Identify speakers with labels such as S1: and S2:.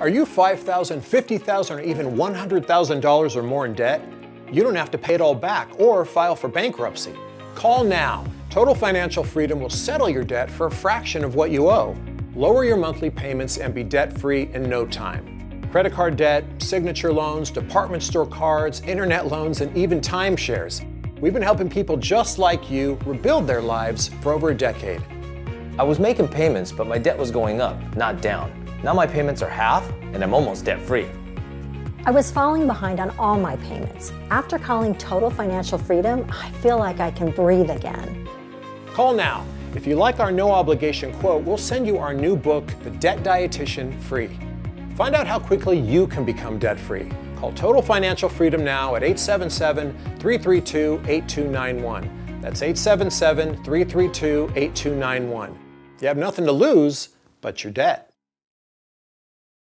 S1: Are you $5,000, $50,000, or even $100,000 or more in debt? You don't have to pay it all back or file for bankruptcy. Call now. Total Financial Freedom will settle your debt for a fraction of what you owe. Lower your monthly payments and be debt free in no time. Credit card debt, signature loans, department store cards, internet loans, and even timeshares. We've been helping people just like you rebuild their lives for over a decade.
S2: I was making payments, but my debt was going up, not down. Now my payments are half, and I'm almost debt free.
S3: I was falling behind on all my payments. After calling Total Financial Freedom, I feel like I can breathe again.
S1: Call now. If you like our no obligation quote, we'll send you our new book, The Debt Dietitian, free. Find out how quickly you can become debt free. Call Total Financial Freedom now at 877 332 8291. That's 877 332 8291. You have nothing to lose but your debt.